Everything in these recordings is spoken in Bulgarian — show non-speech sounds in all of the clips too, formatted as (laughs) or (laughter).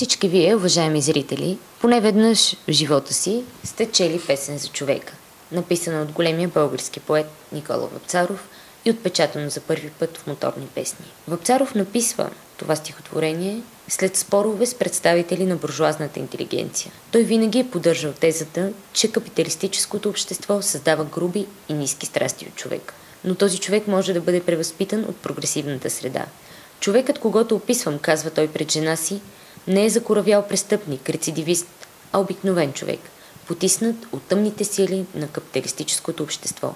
Всички вие, уважаеми зрители, поне веднъж в живота си сте чели песен за човека, написана от големия български поет Никола Вапцаров и отпечатано за първи път в моторни песни. Вапцаров написва това стихотворение след спорове с представители на буржуазната интелигенция. Той винаги е поддържал тезата, че капиталистическото общество създава груби и ниски страсти от човека. Но този човек може да бъде превъзпитан от прогресивната среда. Човекът, когато описвам, казва той пред жена си, не е закоравял престъпник, рецидивист, а обикновен човек, потиснат от тъмните сили на капиталистическото общество.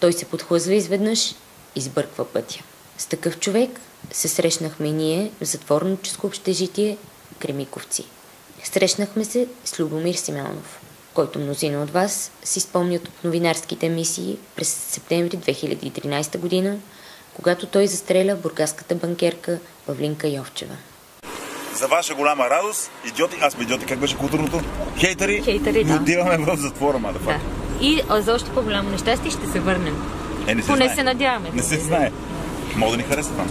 Той се подхлъзва изведнъж и сбърква пътя. С такъв човек се срещнахме ние в затворническо общежитие Кремиковци. Срещнахме се с Любомир Симеонов, който мнозина от вас си спомнят от новинарските емисии през септември 2013 година, когато той застреля бургаската банкерка Павлинка Йовчева. За ваша голяма радост, идиоти, аз сме идиоти, как беше културното? Хейтери, Хейтери, да. отиваме в затвора, мада. Да. И а, за още по-голямо нещастие ще се върнем. Е, не се Поне знае. се надяваме. Не се знае. Мога да ни хареса там.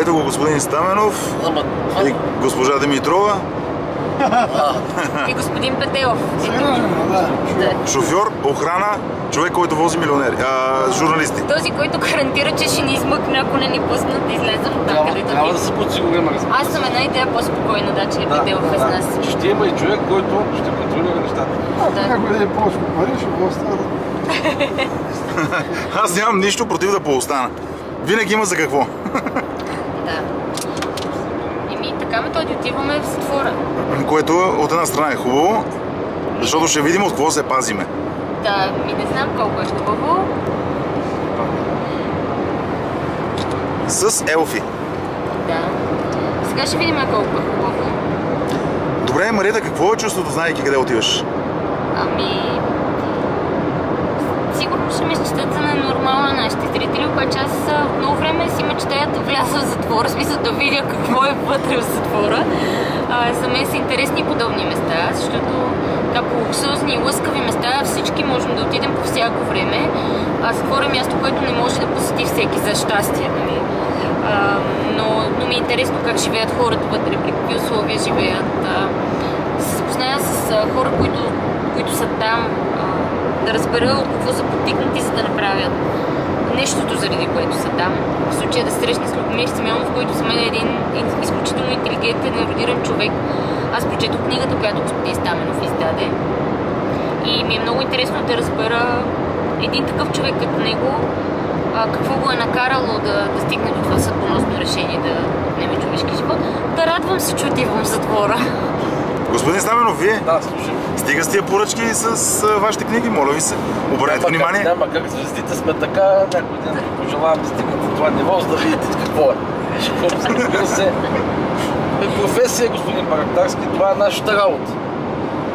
Ето го господин Стаменов Ама, и госпожа Димитрова, И господин Петелов. Да. шофьор, охрана, човек, който вози милионери, а, журналисти. Този, който гарантира, че ще ни измъкне, ако не ни пуснат да излезем от там, където трябва да се подсигурим, разбира Аз съм една идея по-спокойна, да, че е Петелов е с нас. Ще има и човек, който ще контролира нещата. Да. Ако да е по-скоро пари, ще го остана. Аз нямам нищо против да поостана. Винаги има за какво. Той отиваме в затвора. Което от една страна е хубаво, защото ще видим от какво се пазиме. Да, ми не знам колко е хубаво. С елфи. Да. Сега ще видим колко е хубаво. Добре, Марията, какво е чувството, знаейки къде отиваш? Ами... Ще ме считат за ненормална на нашите зрители, обаче аз много време си мечтая да вляза в затвора, смисъл да видя какво е вътре в затвора. А, за мен са интересни подобни места, защото така по луксозни и лъскави места всички можем да отидем по всяко време. А затвора е място, което не може да посети всеки за щастие. Нали? А, но, но ми е интересно как живеят хората вътре, при какви условия живеят. А, се запозная с хора, които, които са там, да разбера от какво са подтикнати, за да направят нещото, заради което са там. В случая да срещна с Любомир Симеонов, който за мен е един изключително интелигентен, еродиран човек. Аз прочетох книгата, която господин Стаменов издаде. И ми е много интересно да разбера един такъв човек като него, какво го е накарало да, да стигне до това съдбоносно решение да отнеме човешки живот. Да радвам се, че отивам в затвора. Господин Стаменов, вие Да, слушай. стига с тия поръчки с а, вашите книги, моля ви се. Обърнете Няма внимание. Как, няма как звездите сме така, някой ден пожелавам да стигнете това ниво, за да видите какво е. Разбира се, е професия, господин Барактарски, това е нашата работа.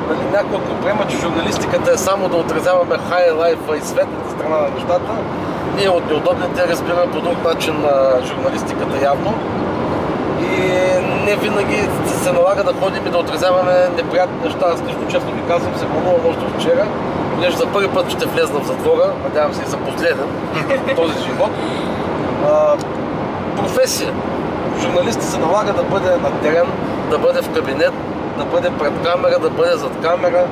Нали, някой ако приема, че журналистиката е само да отразяваме хай лайфа и светлата страна на нещата, ние от неудобните разбираме по друг начин на журналистиката явно. И не винаги се налага да ходим и да отразяваме неприятни неща. Аз лично честно ви казвам, се вълнувам още вчера, понеже за първи път ще влезна в затвора, надявам се и за последен този живот. А, професия. Журналист се налага да бъде на терен, да бъде в кабинет, да бъде пред камера, да бъде зад камера,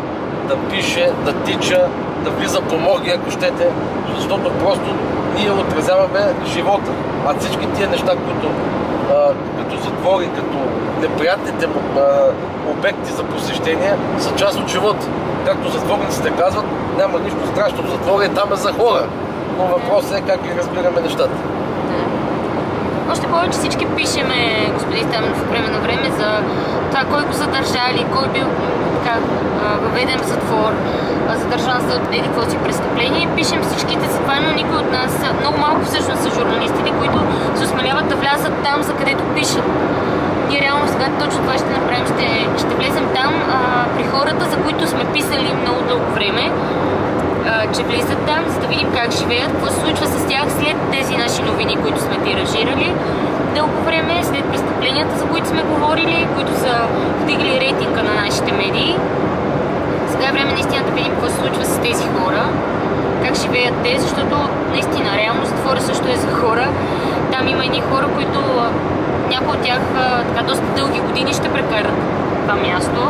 да пише, да тича, да влиза по морги, ако щете, защото просто ние отразяваме живота. А всички тия неща, които като затвори, като неприятните обекти за посещение, са част от живота. Както затворниците казват, няма нищо страшно в затвора и там е за хора. Но въпросът е как ги разбираме нещата. Още повече всички пишеме, господин Стаменов, време на време за това кой го са държали, кой бил така, въведен в затвор, задържан за еди какво си престъпление. Пишем всичките за това, но никой от нас, много малко всъщност са журналистите, които се осмеляват да влязат там, за където пишат. Ние реално сега точно това ще направим. Ще, ще влезем там а, при хората, за които сме писали много дълго време че влизат там, за да видим как живеят, какво се случва с тях след тези наши новини, които сме тиражирали дълго време, след престъпленията, за които сме говорили, които са вдигали рейтинга на нашите медии. сега е време наистина да видим какво се случва с тези хора, как живеят те, защото наистина реално затвора също е за хора. Там има едни хора, които някои от тях така доста дълги години ще прекарат това място.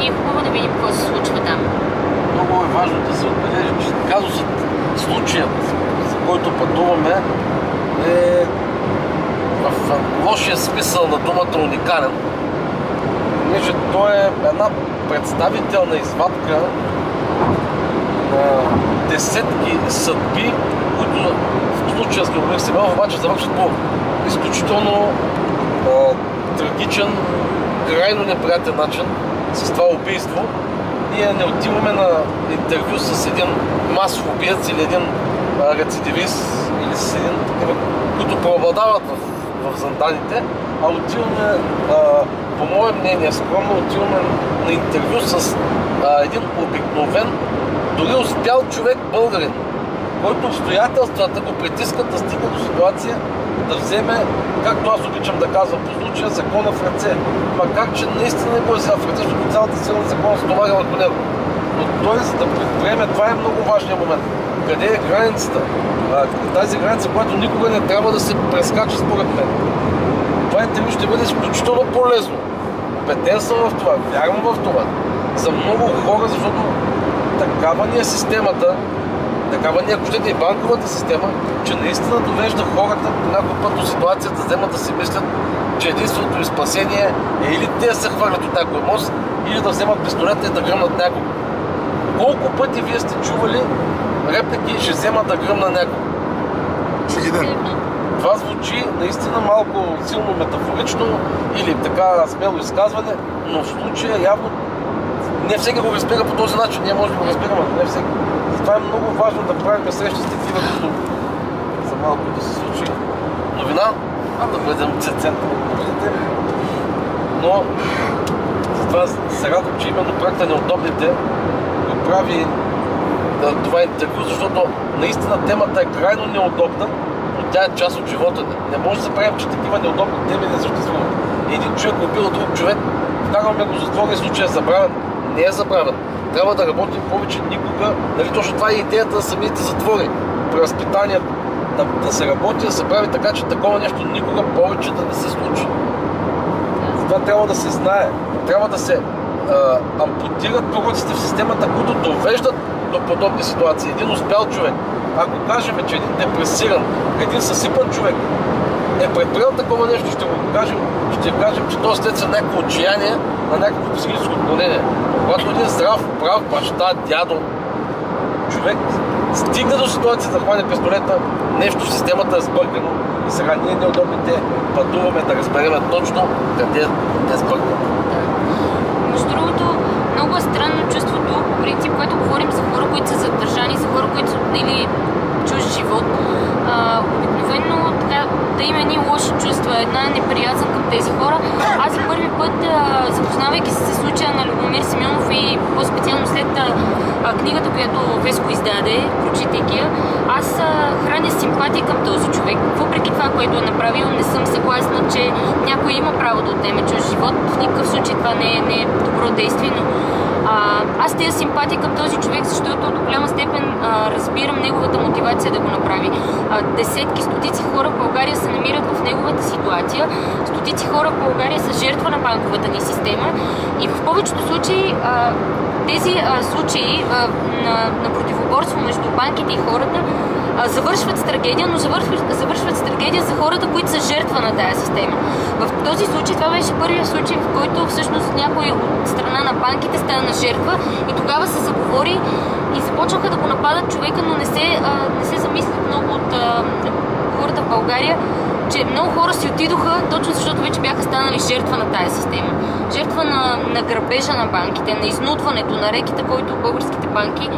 И е хубаво да видим какво се случва там. Много е важно да се отбележи, че казусът, случаят, за който пътуваме, е в лошия смисъл на думата уникален, понеже той е една представителна извадка на десетки съдби, които в случая с Любомир Симеонов обаче завършват по изключително а, трагичен, крайно неприятен начин с това убийство. Ние не отиваме на интервю с един масов убиец или един рецидивист или с един такива, които преобладават в, в занданите, а отиваме, по мое мнение, скромно отиваме на интервю с а, един обикновен, дори успял човек българин, който обстоятелствата го притискат да стигне до ситуация да вземе, както аз обичам да казвам по случая, закона в ръце. Макар, че наистина не го е в ръце, защото цялата сила на закона се товаря върху него. Но за да предприеме, това е много важният момент. Къде е границата? Тази граница, която никога не трябва да се прескача според мен. Това интервю ще бъде изключително полезно. Убеден съм в това, вярвам в това. За много хора, защото такава ни е системата, такава ни е, щете и банковата система, че наистина довежда хората някой път до ситуацията да вземат да си мислят, че единственото им спасение е или те се хвърлят от някой мост, или да вземат пистолета и да гръмнат някого. Колко пъти вие сте чували реплики, ще взема да гръмна някого? Ден. Това звучи наистина малко силно метафорично или така смело изказване, но в случая явно не всеки го разбира по този начин. Ние може да го разбираме, но не всеки. Затова е много важно да правим срещи с такива, които за малко да се случи новина, а да бъдем център Но затова се радвам, че именно проекта Неудобните го прави да, това интервю, защото наистина темата е крайно неудобна, но тя е част от живота ни. Не може да се правим, че такива неудобни теми не съществуват. Един човек убил друг човек, вкарваме го и случай е забравен. Не е забравен. Трябва да работим повече никога. Нали, точно това е идеята на самите затвори. При възпитанието. Да, да се работи, да се прави така, че такова нещо никога повече да не се случи. Това трябва да се знае. Трябва да се ампутират пороците в системата, които довеждат до подобни ситуации. Един успял човек, ако кажем, че един депресиран, един съсипан човек е предприел такова нещо, ще го кажем, ще кажем, че то след някакво отчаяние на някакво психическо отклонение. Когато един здрав, прав баща, дядо, човек стигне до ситуация да хване пистолета, нещо в системата е сбъркано и сега ние неудобните пътуваме да разберем точно къде е сбъркано. Между другото, много е странно чувството, по принцип, когато говорим за хора, които са задържани, за хора, които са отнели чуж живот. Обикновено така, да има едни лоши чувства, една неприязън към тези хора. Аз за първи път, запознавайки се с случая на Любомир Симеонов и по-специално след книгата, която Веско издаде, прочитайки я, аз храня симпатия към този човек. Въпреки това, което е направил, не съм съгласна, че някой има право да отнеме чуж живот. В никакъв случай това не е, не е добро действие, но а, аз тея симпатия към този човек, защото до голяма степен а, разбирам неговата мотивация да го направи. А, десетки, стотици хора в България се намират в неговата ситуация. Стотици хора в България са жертва на банковата ни система. И в повечето случаи а, тези а, случаи а, на, на противоборство между банките и хората завършват с трагедия, но завършват, завършват с трагедия за хората, които са жертва на тази система. В този случай това беше първият случай, в който всъщност някой от страна на банките стана жертва и тогава се заговори и започнаха да го нападат човека, но не се, а, не се замислят много от а, хората в България, че много хора си отидоха, точно защото вече бяха станали жертва на тази система. Жертва на, на грабежа на банките, на изнудването, на реките, който българските банки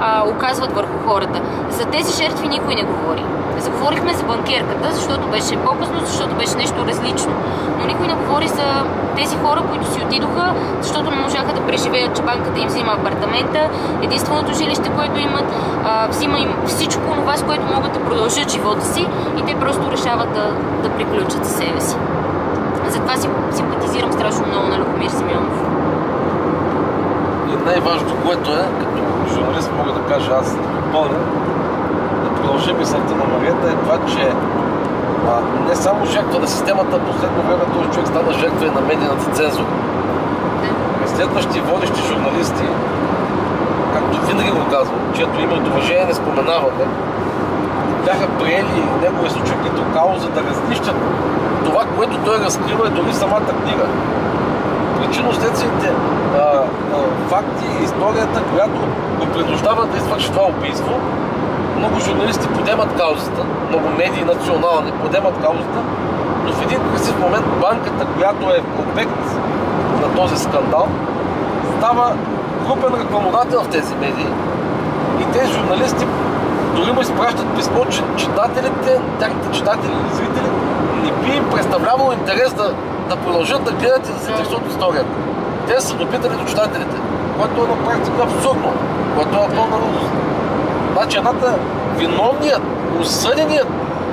а, оказват върху хората. За тези жертви никой не говори. Заговорихме за банкерката, защото беше по-късно, защото беше нещо различно. Но никой не говори за тези хора, които си отидоха, защото не можаха да преживеят, че банката им взима апартамента, единственото жилище, което имат, а, взима им всичко това, с което могат да продължат живота си и те просто решават да, да приключат със себе си. Затова си симпатизирам страшно много на Любомир Симеонов. И най-важното, което е, като журналист мога да кажа аз да допълня, да продължи мисълта на Марията, е това, че а, не само жертва на системата, последно време този човек стана жертва и на медийната цензура. Следващи водещи журналисти, както винаги го казвам, чието име от уважение не споменаваме, бяха приели неговия случай като кауза да разнищат това, което той разкрива е дори самата книга. Причинно-следствените факти и историята, която го принуждава да извърши това убийство, много журналисти подемат каузата, много медии национални подемат каузата, но в един красив момент банката, която е обект на този скандал, става крупен рекламодател в тези медии и тези журналисти дори му изпращат писмо, че читателите, тяхните читатели или зрители не би им представлявало интерес да, да продължат да гледат и да се интересуват историята. Те са допитали до читателите, което е на практика абсурдно, което е пълна Значи едната виновният, осъденият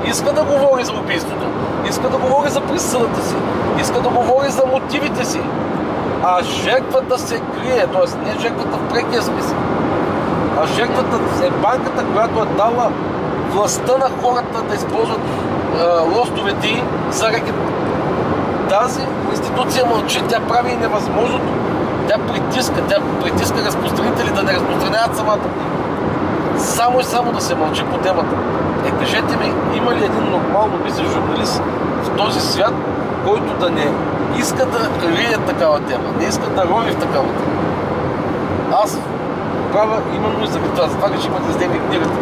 иска да говори за убийството, иска да говори за присъдата си, иска да говори за мотивите си, а жертвата се крие, т.е. не жертвата в прекия смисъл, а жертвата е банката, която е дала властта на хората да използват е, лостовете за рекет. Тази институция мълчи, тя прави невъзможното. Тя притиска, тя притиска разпространители да не разпространяват самата книга. Само и само да се мълчи по темата. Е, кажете ми, има ли един нормално мислен журналист в този свят, който да не иска да рие такава тема, не иска да рови в такава тема? Аз правя именно и за това. Затова че имате да вземе книгата.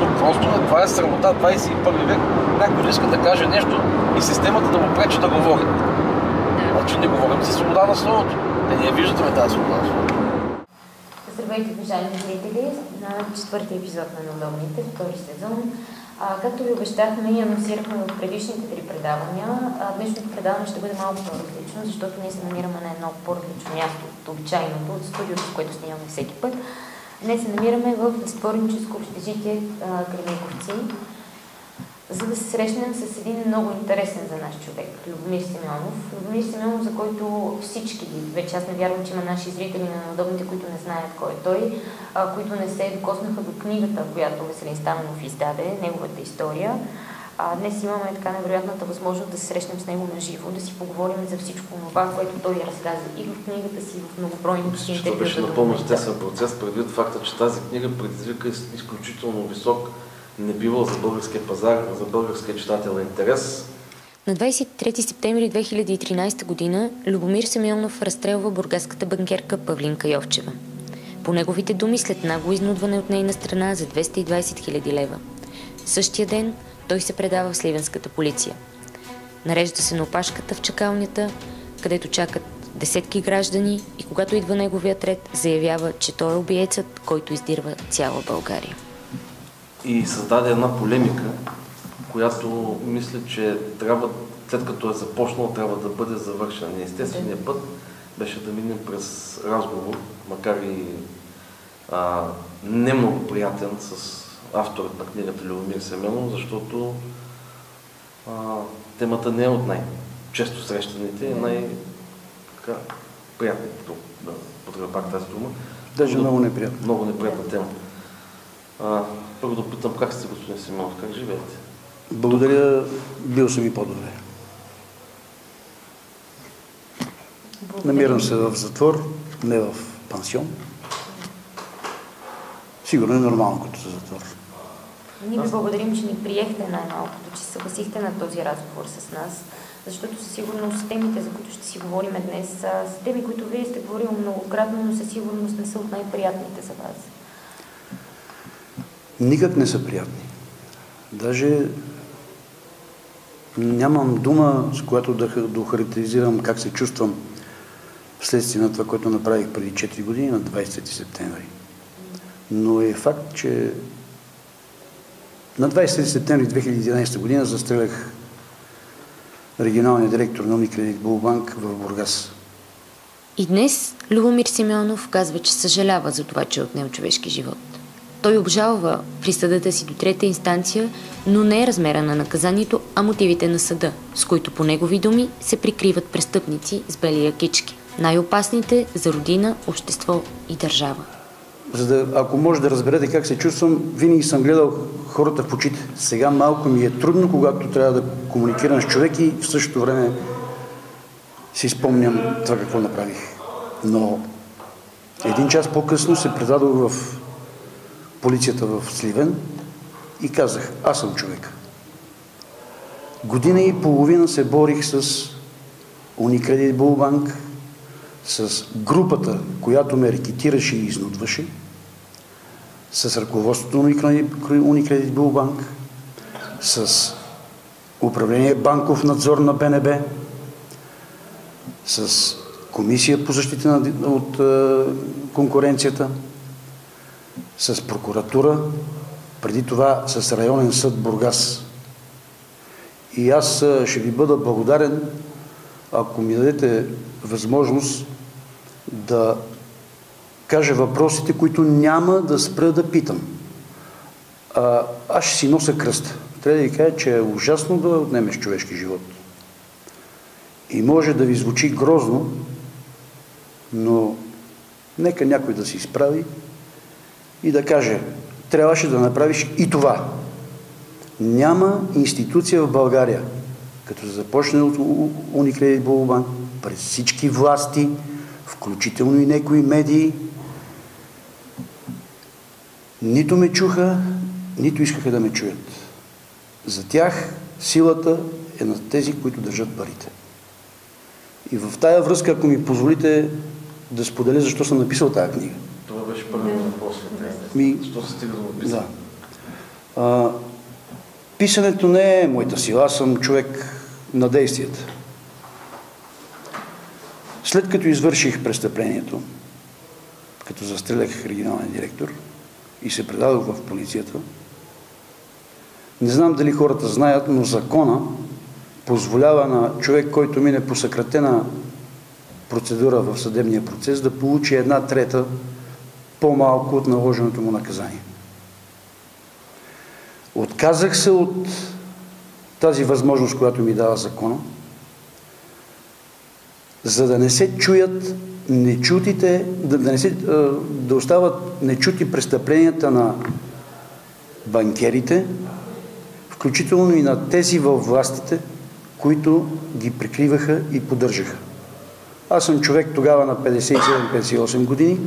Но просто това е срамота 21 век. Някой не иска да каже нещо и системата да му пречи да говори. Значи не говорим за свобода на словото. Те ние виждаме тази свобода на словото. Здравейте, уважаеми зрители, на четвърти епизод на Надомните, втори сезон. А, както ви обещахме и анонсирахме в предишните три предавания, а, днешното предаване ще бъде малко по-различно, защото ние се намираме на едно по-различно място от обичайното, от студиото, в което снимаме всеки път. Днес се намираме в спорническо общежитие Кремиковци, за да се срещнем с един много интересен за наш човек, Любомир Симеонов. Любомир Симеонов, за който всички, вече аз не вярвам, че има наши зрители на надобните, които не знаят кой е той, а, които не се докоснаха до книгата, която Веселин Стаменов издаде, неговата история. А, днес имаме така невероятната възможност да се срещнем с него на живо, да си поговорим за всичко това, което той разказа и в книгата си, в многобройните си интервюта. беше напълно естествен процес, предвид факта, че тази книга предизвика изключително висок не бива за българския пазар, за българския читател интерес. На 23 септември 2013 година Любомир Семенов разстрелва бургаската банкерка Павлинка Йовчева. По неговите думи, след нагло изнудване от нейна страна за 220 000 лева. Същия ден той се предава в сливенската полиция. Нарежда се на опашката в чакалнята, където чакат десетки граждани и когато идва неговият ред, заявява, че той е убиецът, който издирва цяла България. И създаде една полемика, която мисля, че трябва, след като е започнал, трябва да бъде завършена. Естественият път беше да минем през разговор, макар и а, не много приятен с авторът на книгата Любомир Семенов, защото а, темата не е от най-често срещаните, е най-приятните, да потребя пак тази дума. Даже много неприятна. Много неприятна тема. А, първо да питам как сте, господин Симонов, как живеете? Благодаря, бил съм и по-добре. Намирам се в затвор, не в пансион. Сигурно е нормално като за затвор. Ние ви благодарим, че ни приехте най-малкото, че съгласихте на този разговор с нас, защото със сигурност темите, за които ще си говорим днес, са теми, които вие сте говорили многократно, но със сигурност не са от най-приятните за вас. Никак не са приятни. Даже нямам дума, с която да, да охарактеризирам как се чувствам вследствие на това, което направих преди 4 години, на 20 септември. Но е факт, че на 20 септември 2011 година застрелях регионалния директор на Unicredit Булбанк в Бургас. И днес Любомир Симеонов казва, че съжалява за това, че е отнел човешки живот. Той обжалва присъдата си до трета инстанция, но не е размера на наказанието, а мотивите на съда, с които по негови думи се прикриват престъпници с бели якички. най-опасните за родина, общество и държава. За да, ако може да разберете как се чувствам, винаги съм гледал хората в очите. Сега малко ми е трудно, когато трябва да комуникирам с човек и в същото време си спомням това какво направих. Но един час по-късно се предадох в полицията в Сливен и казах, аз съм човек. Година и половина се борих с Unicredit Булбанк, с групата, която ме рекетираше и изнудваше, с ръководството на Unicredit Булбанк, с управление банков надзор на БНБ, с комисия по защита от е, конкуренцията, с прокуратура, преди това с районен съд Бургас. И аз ще ви бъда благодарен, ако ми дадете възможност да кажа въпросите, които няма да спра да питам. А, аз ще си нося кръст. Трябва да ви кажа, че е ужасно да отнемеш човешки живот. И може да ви звучи грозно, но нека някой да се изправи и да каже, трябваше да направиш и това. Няма институция в България, като започне от Уникредит Булбан, през всички власти, включително и някои медии, нито ме чуха, нито искаха да ме чуят. За тях силата е на тези, които държат парите. И в тая връзка, ако ми позволите да споделя защо съм написал тази книга. Това беше първият въпрос. Ми... Защо се стига да Да. А, писането не е моята сила, аз съм човек на действията. След като извърших престъплението, като застрелях регионален директор и се предадох в полицията, не знам дали хората знаят, но закона позволява на човек, който мине по съкратена процедура в съдебния процес, да получи една трета по-малко от наложеното му наказание. Отказах се от тази възможност, която ми дава закона, за да не се чуят нечутите, да, да, не се, да остават нечути престъпленията на банкерите, включително и на тези във властите, които ги прикриваха и поддържаха. Аз съм човек тогава на 57-58 години.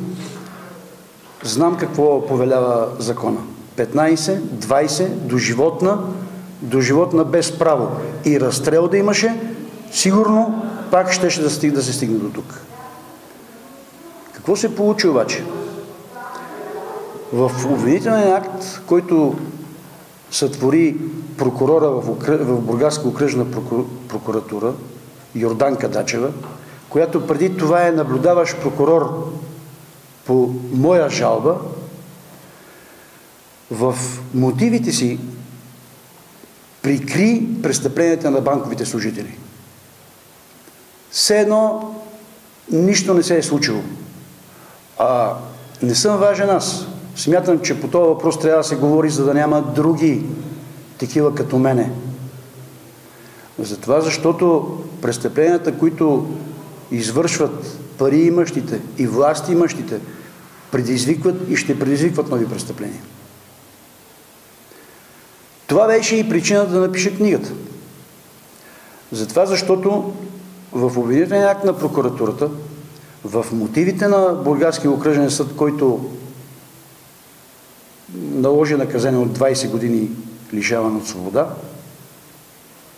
Знам какво повелява закона. 15, 20, до животна, без право. И разстрел да имаше, сигурно пак щеше да, стиг, да се стигне до тук. Какво се получи обаче? В обвинителен акт, който сътвори прокурора в, в Бургаска окръжна прокуратура, Йордан Кадачева, която преди това е наблюдаващ прокурор по моя жалба, в мотивите си прикри престъпленията на банковите служители. Все едно нищо не се е случило. А не съм важен аз. Смятам, че по този въпрос трябва да се говори, за да няма други такива като мене. Затова, защото престъпленията, които извършват пари имащите и власти имащите, предизвикват и ще предизвикват нови престъпления. Това беше и причината да напиша книгата. Затова, защото в обвинителния акт на прокуратурата, в мотивите на Бургаския окръжен съд, който наложи наказание от 20 години лишаван от свобода,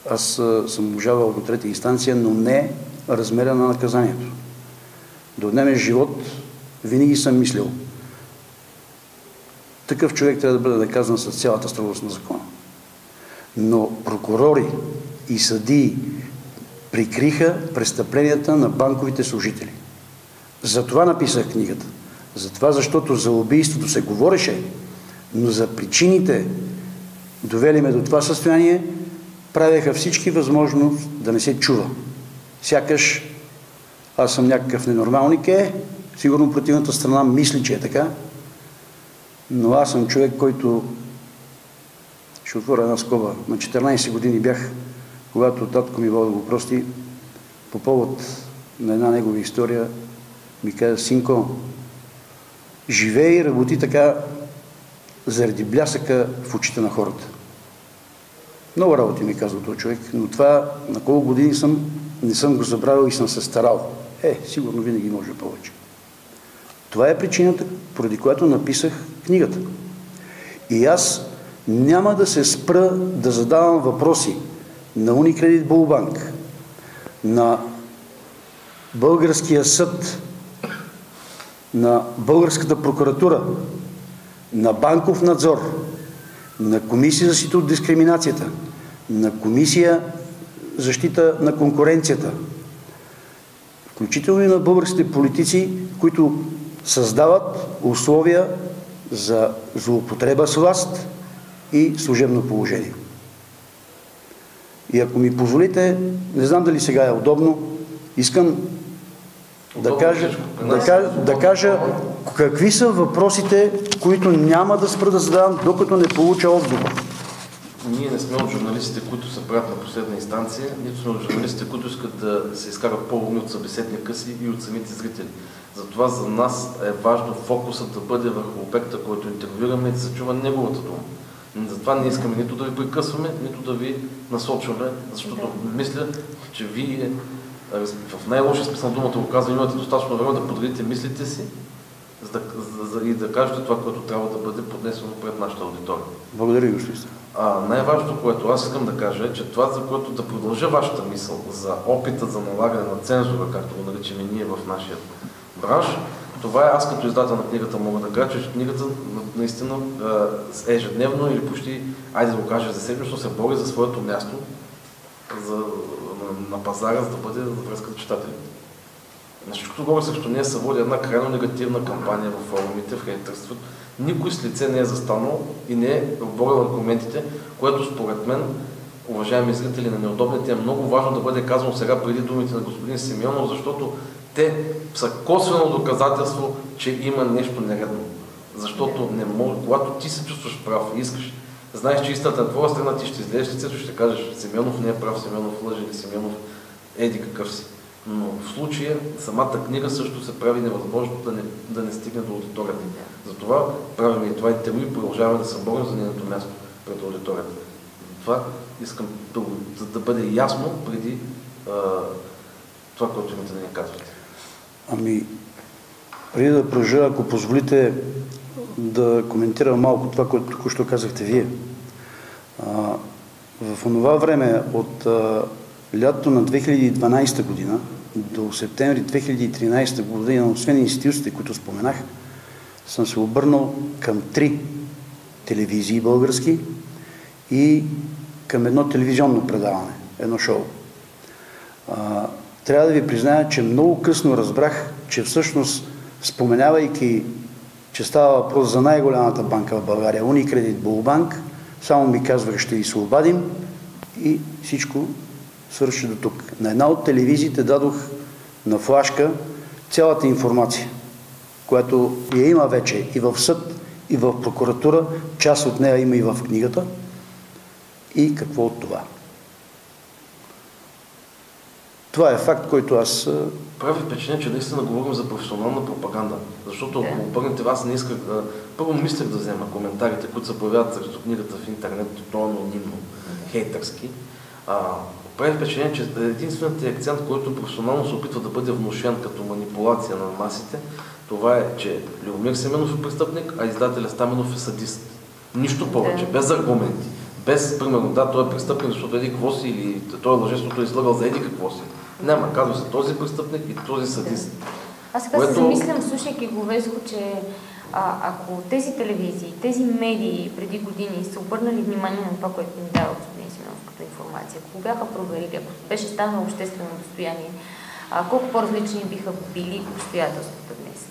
аз съм обжавал до трета инстанция, но не размера на наказанието. Да отнемеш живот, винаги съм мислил. Такъв човек трябва да бъде наказан с цялата строгост на закона. Но прокурори и съдии прикриха престъпленията на банковите служители. Затова написах книгата. Затова, защото за убийството се говореше, но за причините, довели ме до това състояние, правеха всички възможност да не се чува. Сякаш аз съм някакъв ненормалник е, сигурно противната страна мисли, че е така, но аз съм човек, който ще отворя една скоба. На 14 години бях, когато татко ми води го прости, по повод на една негова история, ми каза, синко, живее и работи така заради блясъка в очите на хората. Много работи ми казва този човек, но това на колко години съм, не съм го забравил и съм се старал. Е, сигурно винаги може повече. Това е причината, поради която написах книгата. И аз няма да се спра да задавам въпроси на Unicredit Булбанк, на българския съд, на българската прокуратура, на банков надзор, на комисия за защита от дискриминацията, на комисия защита на конкуренцията, включително и на българските политици, които създават условия за злоупотреба с власт и служебно положение. И ако ми позволите, не знам дали сега е удобно, искам да кажа, да, кажа, да кажа какви са въпросите, които няма да спра да задавам, докато не получа отговор. Ние не сме от журналистите, които се правят на последна инстанция, нито сме от журналистите, които искат да се изкарат по-умни от събеседника си и от самите зрители. Затова за нас е важно фокусът да бъде върху обекта, който интервюираме и да се чува неговата дума. Затова не искаме нито да ви прекъсваме, нито да ви насочваме, защото да. мисля, че вие в най-лошия смисъл думата го казвам, имате достатъчно време да подредите мислите си за да, за, и да кажете това, което трябва да бъде поднесено пред нашата аудитория. Благодаря, господин. Най-важното, което аз искам да кажа е, че това, за което да продължа вашата мисъл за опита за налагане на цензура, както го наричаме ние в нашия бранш, това е аз като издател на книгата мога да кажа, че книгата наистина е ежедневно или почти, айде да го кажа, за седмично се бори за своето място за, на, на пазара, за да бъде за връзка с читателите. На всичкото горе също не се води една крайно негативна кампания в форумите, в хейтърството. Никой с лице не е застанал и не е оборил аргументите, което според мен, уважаеми зрители на неудобните, е много важно да бъде казано сега преди думите на господин Симеонов, защото те са косвено доказателство, че има нещо нередно. Защото не може, когато ти се чувстваш прав и искаш, знаеш, че истината е твоя страна, ти ще излезеш лицето, ще кажеш, Семенов не е прав, Семенов лъжи или Семенов еди какъв си. Но в случая самата книга също се прави невъзможно да не, да не стигне до аудиторията. Затова правим и това интервю и продължаваме да се борим за нейното място пред аудиторията. Това искам да, да, да бъде ясно преди а, това, което имате да ни казвате. Ами, преди да продължа, ако позволите да коментирам малко това, което току-що казахте вие. А, в това време от а, лятото на 2012 година до септември 2013 година, освен институциите, които споменах, съм се обърнал към три телевизии български и към едно телевизионно предаване, едно шоу. А, трябва да ви призная, че много късно разбрах, че всъщност, споменавайки, че става въпрос за най-голямата банка в България, Unicredit Bullbank, само ми казвах, ще ви се обадим и всичко свърши до тук. На една от телевизиите дадох на флашка цялата информация, която я има вече и в съд, и в прокуратура, част от нея има и в книгата. И какво от това? Това е факт, който аз... Прави впечатление, че наистина говорим за професионална пропаганда. Защото ако обърнете вас, не исках да... Първо мислех да взема коментарите, които се появяват срещу книгата в интернет, то анонимно, хейтърски. Прави впечатление, че единственият акцент, който професионално се опитва да бъде внушен като манипулация на масите, това е, че Любомир Семенов е престъпник, а издателя Стаменов е садист. Нищо повече, без аргументи. Без, примерно, да, той е престъпник, защото еди какво си, или той е лъже, защото е излъгал за еди какво си. Няма, казва се този престъпник и този садист. Аз сега което... се замислям, слушайки го Веско, че а, ако тези телевизии, тези медии преди години са обърнали внимание на това, което ни дава господин Симеонов като информация, ако бяха проверили, ако беше станало обществено достояние, а, колко по-различни биха били обстоятелствата днес.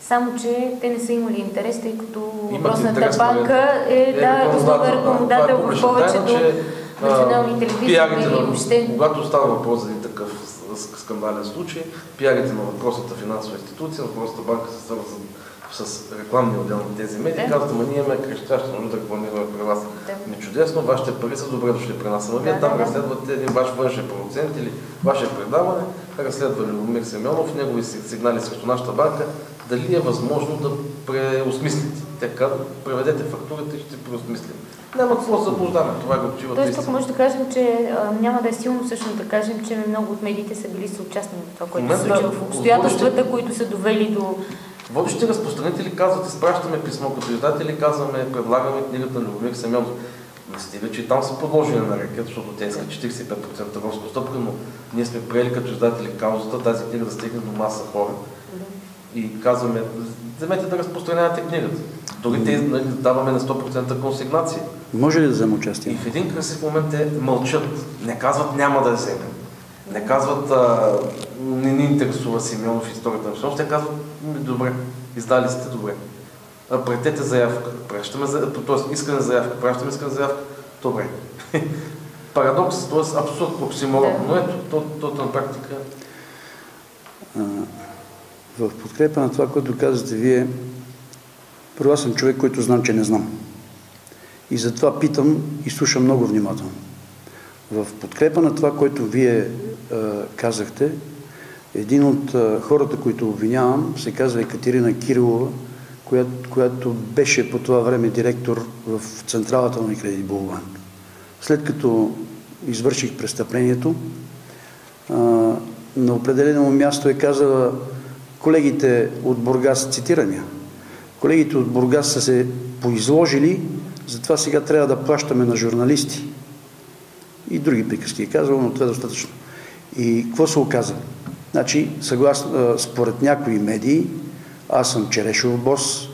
Само, че те не са имали интерес, тъй като въпросната банка е, е да, услуга рекламодател е в повечето национални телевизии и въобще. Когато става въпрос за един такъв скандален случай, пиарите на въпросната финансова институция, на въпросната банка се свързват с рекламния отдел на тези медии, Да. казват, ама ние имаме крещяща нужда да рекламираме при вас. Да. Ми чудесно, вашите пари са добре дошли при нас. Ама вие Да, там да, да. разследвате един ваш външен продуцент или ваше предаване, разследва Любомир Семенов, негови си- сигнали срещу нашата банка, дали е възможно да преосмислите. Те казват, преведете фактурата и ще преосмислим. Няма какво заблуждане, това е гопчивата Тоест тук може да кажем, че а, няма да е силно всъщност да кажем, че много от медиите са били съучастни в това, което се случва в обстоятелствата, които са довели до... Водещите разпространители казват, изпращаме писмо като издатели, казваме, предлагаме книгата на Любомир Семенов. Не стига, че и там са подложени на рекет, защото те искат 45% търговска стъпка, но ние сме приели като издатели каузата тази книга да стигне до маса хора. И казваме, вземете да разпространявате книгата. Дори те нали, даваме на 100% консигнация. Може ли да взема И участие? в един красив момент те мълчат. Не казват няма да вземем. Не казват а, не ни интересува Симеонов историята на Симеонов. Те казват «Ми, добре, издали сте добре. А, Претете заявка. Пращаме за... т.е. искане заявка. Пращаме искане заявка. Добре. (laughs) Парадокс, т.е. абсурд, оксиморон. Но ето, то, то, то на практика в подкрепа на това, което казвате вие, първо аз съм човек, който знам, че не знам. И затова питам и слушам много внимателно. В подкрепа на това, което вие а, казахте, един от хората, които обвинявам, се казва Екатерина Кирилова, която, беше по това време директор в централата на Кредит Булван. След като извърших престъплението, на определено място е казала колегите от Бургас, цитирам я, колегите от Бургас са се поизложили, затова сега трябва да плащаме на журналисти. И други приказки е казала, но това е достатъчно. И какво се оказа? Значи, съгласно, според някои медии, аз съм Черешов бос,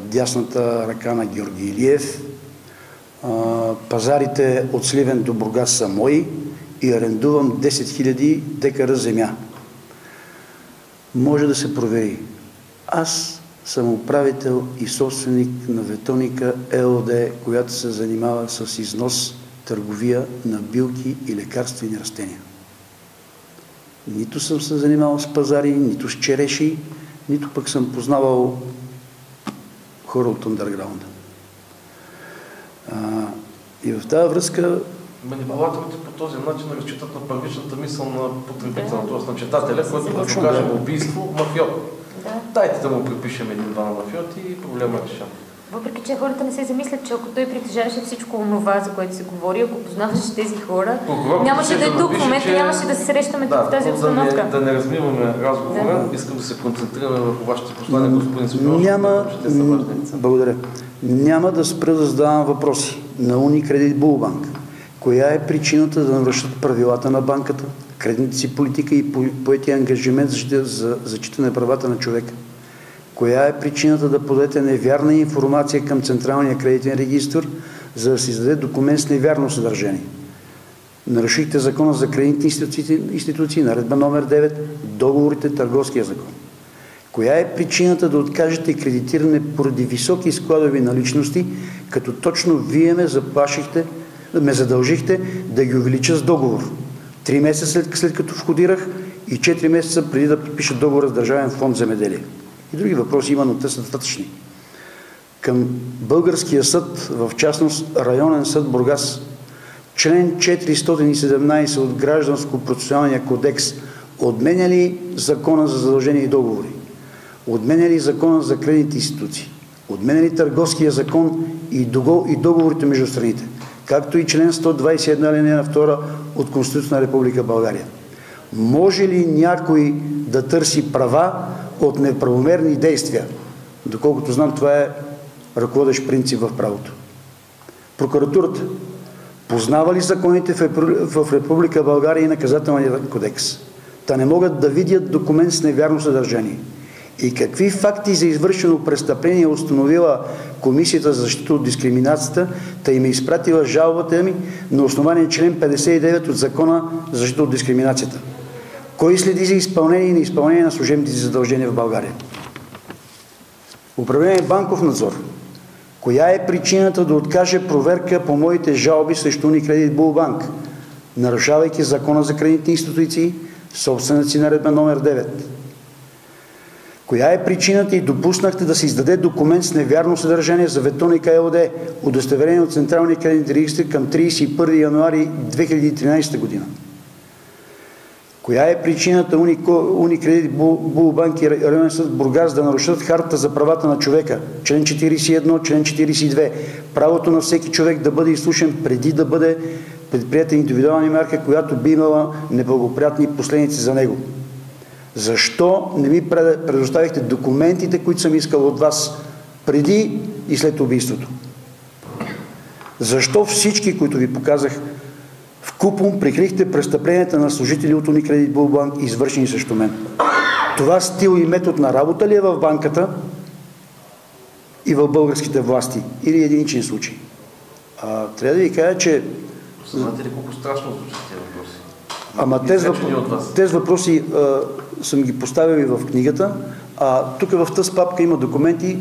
дясната ръка на Георги Илиев, пазарите от Сливен до Бургас са мои и арендувам 10 000 декара земя. Може да се провери. Аз съм управител и собственик на Ветоника ЕОД, която се занимава с износ, търговия на билки и лекарствени растения. Нито съм се занимавал с пазари, нито с череши, нито пък съм познавал хора от андерграунда. А, и в тази връзка манипулаторите по този начин разчитат на първичната мисъл на потребителя, т.е. на читателя, който да да. убийство, мафиот. Да. Дайте да му припишем един-два на мафиоти и проблема е решен. Въпреки, че хората не се замислят, че ако той притежаваше всичко онова, за което се говори, ако познаваше тези хора, Прокурорът нямаше да е тук, в момента че- нямаше да се срещаме тук в тази да обстановка. не, да не размиваме разговора, искам да се концентрираме върху вашите послания, господин Симеонов. Няма, благодаря. Няма да спра да задавам въпроси на Уникредит Булбанк. Коя е причината да нарушат правилата на банката, кредитната си политика и по- поети ангажимент за, защита- за зачитане правата на човека? Коя е причината да подадете невярна информация към Централния кредитен регистр, за да се издаде документ с невярно съдържание? Нарушихте закона за кредитни институции, институции наредба номер 9, договорите, търговския закон. Коя е причината да откажете кредитиране поради високи складови наличности, като точно вие ме заплашихте, ме задължихте да ги увелича с договор? Три месеца след, след като входирах и 4 месеца преди да подпиша договора с Държавен фонд земеделие. И други въпроси има, но те са достатъчни. Към българския съд, в частност районен съд Бургас, член 417 от Гражданско-процесуалния кодекс отменя ли закона за задължения и договори? Отменя ли закона за кредитни институции? Отменя ли търговския закон и дого- и договорите между страните? Както и член 121 алинея 2 от Конституцията на Република България. Може ли някой да търси права от неправомерни действия? Доколкото знам, това е ръководещ принцип в правото. Прокуратурата познава ли законите в Репу- в Република България и наказателния кодекс? Та не могат да видят документ с невярно съдържание. И какви факти за извършено престъпление е установила Комисията за защита от дискриминацията, та им е изпратила жалбата ми на основание член 59 от Закона за защита от дискриминацията. Кой следи за изпълнение и неизпълнение на служебните си задължения в България? Управление банков надзор. Коя е причината да откаже проверка по моите жалби срещу Уникредит Булбанк, нарушавайки закона за кредитни институции, собственици наредба номер 9? Коя е причината и допуснахте да се издаде документ с невярно съдържание за Ветоника ЕОД, удостоверение от Централния кредитен регистр към 31 януари 2013 година? Коя е причината Уникредит, Булбанк и Районен съд Бургас да нарушат хартата за правата на човека? Член 41, член 42. Правото на всеки човек да бъде изслушен преди да бъде предприята индивидуална мярка, която би имала неблагоприятни последици за него. Защо не ми предоставихте документите, които съм искал от вас преди и след убийството? Защо всички, които ви показах, в купом прикрихте престъпленията на служители от Unicredit Булбанк, извършени срещу мен? Това стил и метод на работа ли е в банката и в българските власти? Или единичен случай? А, трябва да ви кажа, че... Знаете ли колко страшно звучат тези въпроси? Ама тези, тези въпроси а, съм ги поставил и в книгата. А тук в тази папка има документи.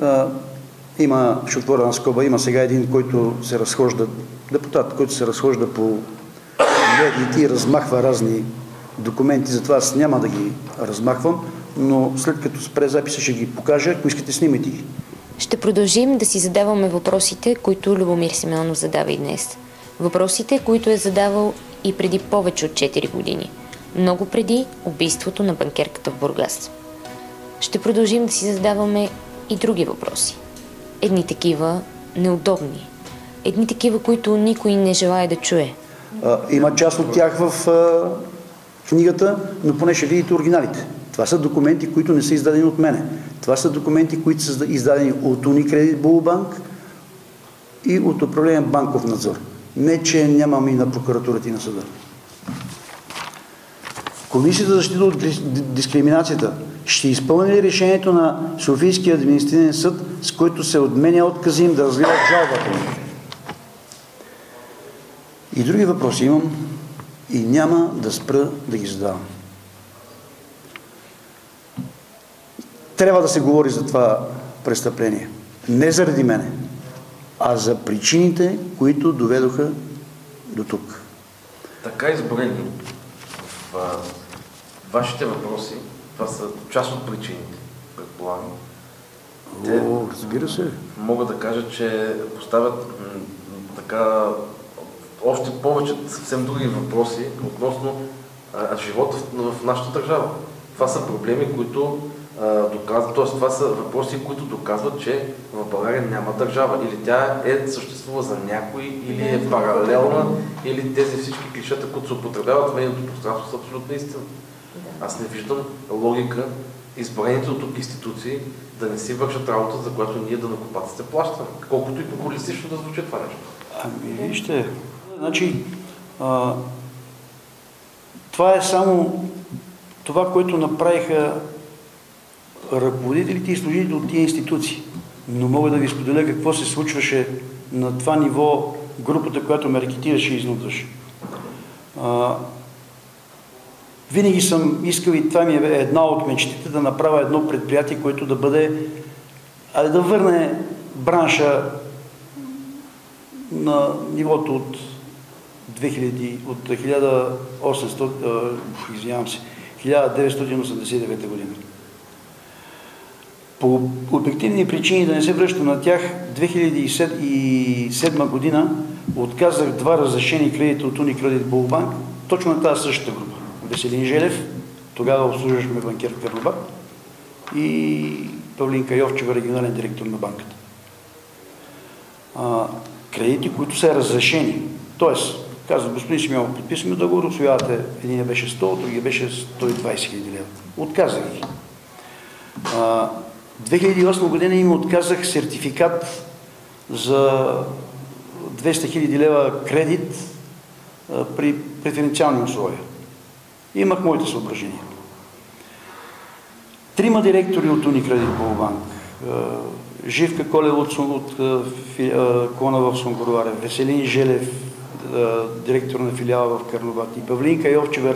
А, има, ще отворя на скоба, има сега един, който се разхожда, депутат, който се разхожда по медиите и размахва разни документи, затова аз няма да ги размахвам, но след като спре записа ще ги покажа, ако искате снимайте ги. Ще продължим да си задаваме въпросите, които Любомир Семенов задава и днес. Въпросите, които е задавал и преди повече от 4 години. Много преди убийството на банкерката в Бургас. Ще продължим да си задаваме и други въпроси. Едни такива неудобни. Едни такива, които никой не желая да чуе. А, има част от тях в а, книгата, но поне ще видите оригиналите. Това са документи, които не са издадени от мене. Това са документи, които са издадени от Unicredit Bullbank и от управление банков надзор. Не, че нямам и на прокуратурата и на съда. Комисията за защита от дискриминацията ще изпълни решението на Софийския административен съд, с който се отменя откази им да разгледат жалбата им? И други въпроси имам и няма да спра да ги задавам. Трябва да се говори за това престъпление. Не заради мене, а за причините, които доведоха до тук. Така изброени в вашите въпроси, това са част от причините, предполагам. Те, О, разбира се. Мога да кажа, че поставят така още повече съвсем други въпроси относно а, живота в, в нашата държава. Това са проблеми, които доказват, т.е. това са въпроси, които доказват, че в България няма държава. Или тя е съществува за някой, или е паралелна, или тези всички клишета, които се употребяват в медийното пространство, са абсолютно истина. Аз не виждам логика избраните от тук институции да не си вършат работа, за която ние да накопаците плащаме. Колкото и популистично да звучи това нещо. Ами вижте, значи, а, това е само това, което направиха ръководителите и служителите от тия институции. Но мога да ви споделя какво се случваше на това ниво групата, която ме рекетираше и изнудваше. Винаги съм искал и това ми е една от мечтите да направя едно предприятие, което да бъде, а да върне бранша на нивото от 2000, от 1800, извинявам се, 1989 година. По обективни причини да не се връщам на тях, 2007 година отказах два разрешени кредита от Unicredit Bullbank, точно на тази същата група. Веселин Желев, тогава обслужвахме банкер в и Павлинка Йовчева, регионален директор на банката. А, кредити, които са разрешени. Тоест, казва господин Симеонов, подписваме договор, освоявате, един беше 100, другия беше 120 хиляди лева. Отказах ги. 2008 година им отказах сертификат за 200 хиляди лева кредит при преференциални условия. Имах моите съображения. Трима директори от Unicredit Банк. Живка Колева от, от клона в Сунгуроваре, Веселин Желев, директор на филиала в Карнобат и Павлинка Йовчева,